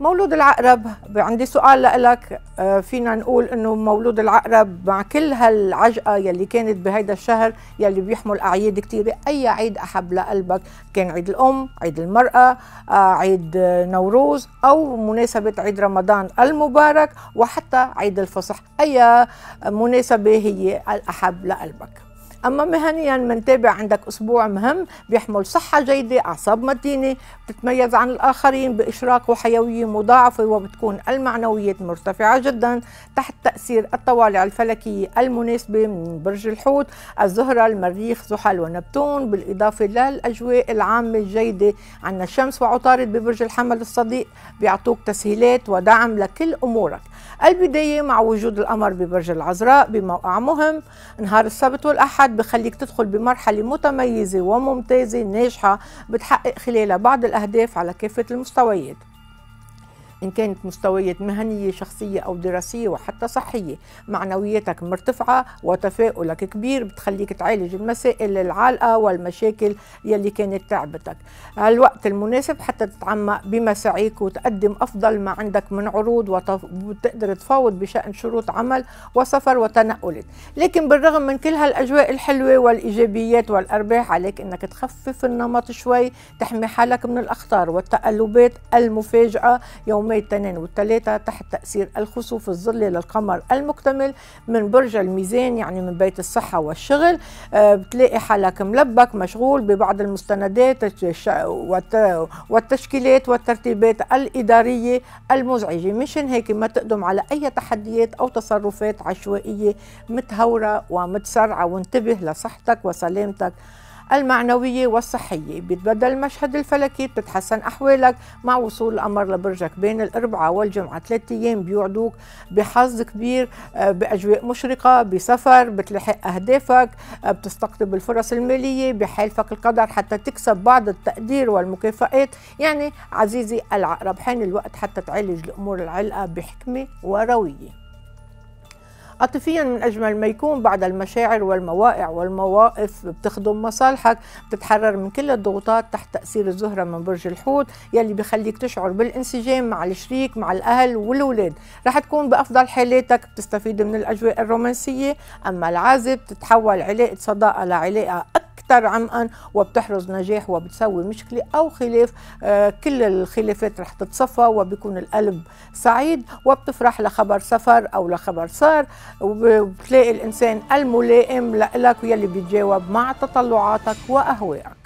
مولود العقرب. عندي سؤال لك آه، فينا نقول إنه مولود العقرب مع كل هالعجقة يلي كانت بهيدا الشهر يلي بيحمل أعياد كثيره أي عيد أحب لقلبك. كان عيد الأم عيد المرأة آه، عيد نوروز أو مناسبة عيد رمضان المبارك وحتى عيد الفصح. أي مناسبة هي الأحب لقلبك؟ أما مهنيا منتابع عندك أسبوع مهم بيحمل صحة جيدة أعصاب متينة بتتميز عن الآخرين بإشراق وحيوية مضاعفة وبتكون المعنويات مرتفعة جدا تحت تأثير الطوالع الفلكية المناسبة من برج الحوت الزهرة المريخ زحل ونبتون بالإضافة للأجواء العامة الجيدة. عنا الشمس وعطارد ببرج الحمل الصديق بيعطوك تسهيلات ودعم لكل أمورك. البداية مع وجود القمر ببرج العذراء بموقع مهم نهار السبت والأحد بخليك تدخل بمرحلة متميزة وممتازة ناجحة بتحقق خلالها بعض الأهداف على كافة المستويات. إن كانت مستويات مهنية شخصية أو دراسية وحتى صحية. معنوياتك مرتفعة وتفاؤلك كبير بتخليك تعالج المسائل العالقة والمشاكل يلي كانت تعبتك. الوقت المناسب حتى تتعمق بمساعيك وتقدم أفضل ما عندك من عروض وتقدر تفاوض بشأن شروط عمل وسفر وتنقلات. لكن بالرغم من كل هالأجواء الحلوة والإيجابيات والأرباح عليك أنك تخفف النمط شوي تحمي حالك من الأخطار والتقلبات المفاجئة يوم يومي الاثنين والثلاثة تحت تأثير الخسوف الظلي للقمر المكتمل من برج الميزان يعني من بيت الصحة والشغل. آه، بتلاقي حالك ملبك مشغول ببعض المستندات والتشكيلات والترتيبات الإدارية المزعجة. مشان هيك ما تقدم على أي تحديات أو تصرفات عشوائية متهورة ومتسرعة وانتبه لصحتك وسلامتك. المعنوية والصحية. بيتبدل المشهد الفلكي بتتحسن أحوالك مع وصول القمر لبرجك بين الأربعاء والجمعة. ثلاثة أيام بيوعدوك بحظ كبير آه، بأجواء مشرقة بسفر بتلحق أهدافك آه، بتستقطب الفرص المالية بحالفك القدر حتى تكسب بعض التقدير والمكافآت. يعني عزيزي العقرب حان الوقت حتى تعالج الأمور العلقة بحكمة وروية. عاطفيا من أجمل ما يكون بعد المشاعر والمواقع والمواقف بتخدم مصالحك بتتحرر من كل الضغوطات تحت تأثير الزهرة من برج الحوت يلي بخليك تشعر بالانسجام مع الشريك مع الأهل والأولاد رح تكون بأفضل حالاتك بتستفيد من الأجواء الرومانسية. أما العازب تتحول علاقة صداقة لعلاقة أكثر عمقا وبتحرز نجاح وبتسوي مشكلة أو خلاف آه كل الخلافات رح تتصفى وبيكون القلب سعيد وبتفرح لخبر سفر أو لخبر صار وبتلاقي الإنسان الملائم لك ويلي بيتجاوب مع تطلعاتك وأهوائك